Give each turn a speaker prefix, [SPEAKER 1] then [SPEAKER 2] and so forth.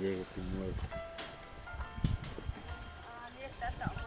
[SPEAKER 1] Llega primero.
[SPEAKER 2] Ah, está.